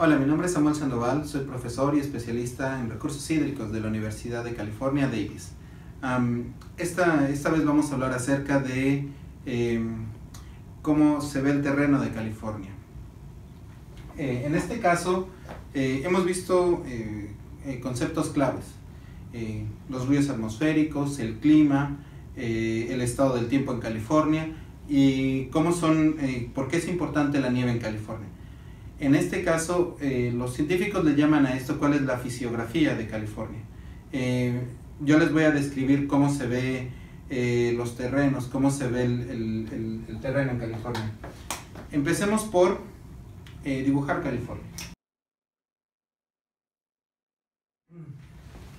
Hola, mi nombre es Samuel Sandoval, soy profesor y especialista en recursos hídricos de la Universidad de California, Davis. esta, esta vez vamos a hablar acerca de em, cómo se ve el terreno de California. Eh, en este caso, eh, hemos visto eh, conceptos claves. los ríos atmosféricos, el clima, el estado del tiempo en California y cómo son, por qué es importante la nieve en California. En este caso, eh, los científicos le llaman a esto cuál es la fisiografía de California. Eh, yo les voy a describir cómo se ve eh, los terrenos, cómo se ve el, el, terreno en California. Empecemos por dibujar California.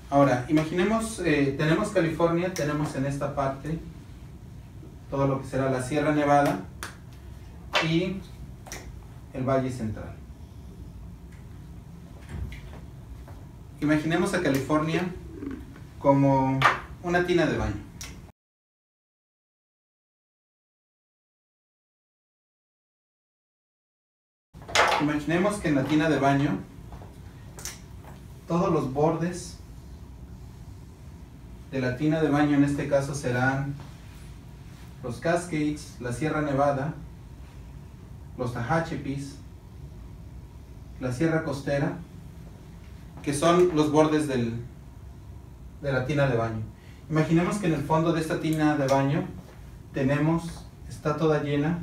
Ahora, imaginemos, tenemos California, tenemos en esta parte todo lo que será la Sierra Nevada y el Valle Central. Imaginemos a California como una tina de baño. Imaginemos que en la tina de baño todos los bordes de la tina de baño en este caso serán los Cascades, la Sierra Nevada, los Tahachapis, la Sierra Costera, que son los bordes del, de la tina de baño. Imaginemos que en el fondo de esta tina de baño tenemos, está toda llena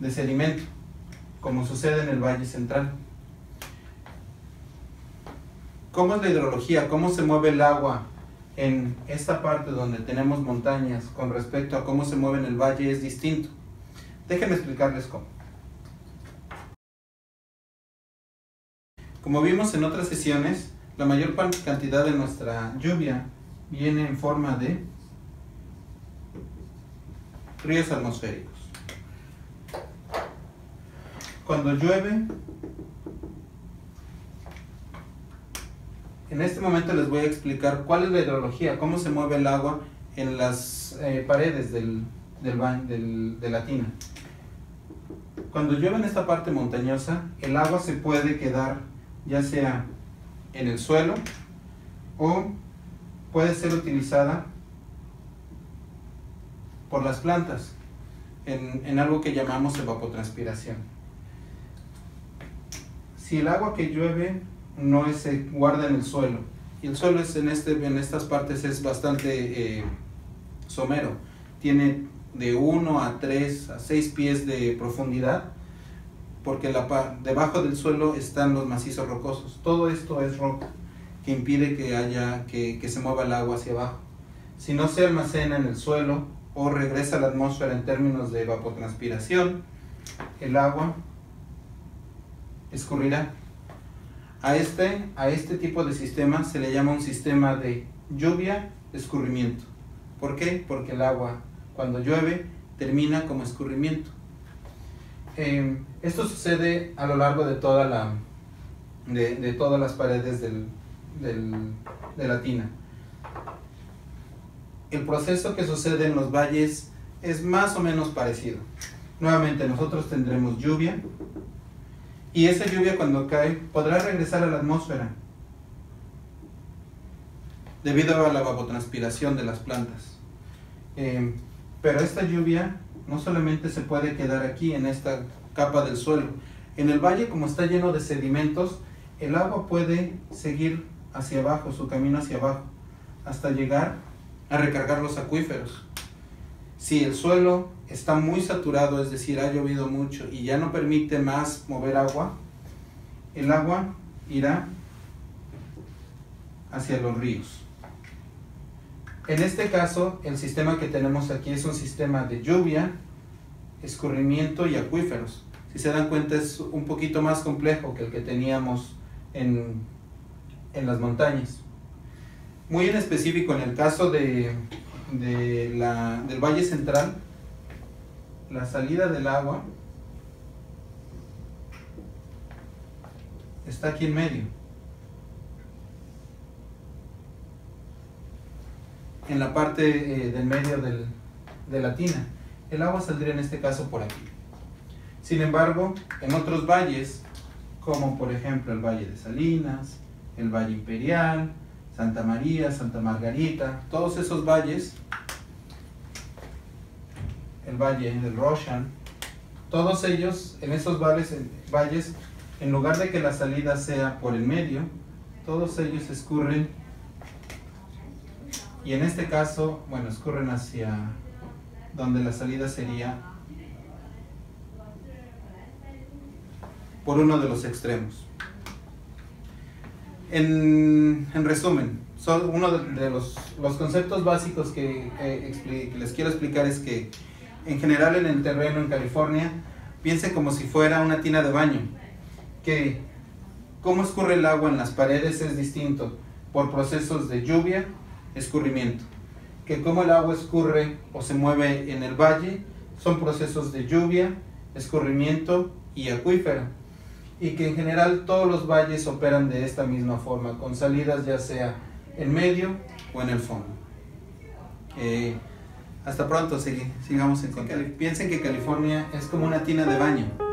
de sedimento, como sucede en el Valle Central. ¿Cómo es la hidrología? ¿Cómo se mueve el agua en esta parte donde tenemos montañas con respecto a cómo se mueve en el valle? Es distinto. Déjenme explicarles cómo. Como vimos en otras sesiones, la mayor cantidad de nuestra lluvia viene en forma de ríos atmosféricos. Cuando llueve, en este momento les voy a explicar cuál es la hidrología, cómo se mueve el agua en las eh, paredes del, del, de la tina. Cuando llueve en esta parte montañosa, el agua se puede quedar ya sea en el suelo o puede ser utilizada por las plantas en, algo que llamamos evapotranspiración. Si el agua que llueve no se guarda en el suelo, y el suelo es en, este, en estas partes es bastante eh, somero, tiene de 1 a 3 a 6 pies de profundidad, porque debajo del suelo están los macizos rocosos. Todo esto es roca que impide que, haya, que, que se mueva el agua hacia abajo. Si no se almacena en el suelo o regresa a la atmósfera en términos de evapotranspiración, el agua escurrirá. A este, a este tipo de sistema se le llama un sistema de lluvia-escurrimiento. ¿Por qué? Porque el agua cuando llueve termina como escurrimiento. Em, esto sucede a lo largo de, toda la, de, todas las paredes de la tina. El proceso que sucede en los valles es más o menos parecido. Nuevamente nosotros tendremos lluvia y esa lluvia cuando cae podrá regresar a la atmósfera debido a la evapotranspiración de las plantas. Em, pero esta lluvia no solamente se puede quedar aquí en esta capa del suelo. En el valle, como está lleno de sedimentos, el agua puede seguir hacia abajo, su camino hacia abajo, hasta llegar a recargar los acuíferos. Si el suelo está muy saturado, es decir, ha llovido mucho y ya no permite más mover agua, el agua irá hacia los ríos. En este caso, el sistema que tenemos aquí es un sistema de lluvia, escurrimiento y acuíferos. Si se dan cuenta es un poquito más complejo que el que teníamos en, las montañas. Muy en específico, en el caso de, del Valle Central, la salida del agua está aquí en medio. En la parte eh, del medio de la tina. El agua saldría en este caso por aquí. Sin embargo, en otros valles como por ejemplo el Valle de Salinas, el Valle Imperial, Santa María, Santa Margarita, todos esos valles, el Valle del Roshan, todos ellos, en esos valles, valles, en lugar de que la salida sea por el medio, todos ellos escurren y en este caso, bueno, escurren hacia donde la salida sería por uno de los extremos. En, resumen, son uno de, los, conceptos básicos que, que les quiero explicar es que en general en el terreno en California, piense como si fuera una tina de baño, que cómo escurre el agua en las paredes es distinto por procesos de lluvia, escurrimiento, que cómo el agua escurre o se mueve en el valle son procesos de lluvia, escurrimiento y acuífero, y que en general todos los valles operan de esta misma forma, con salidas ya sea en medio o en el fondo. Eh, hasta pronto, sigamos en Piensen que California es como una tina de baño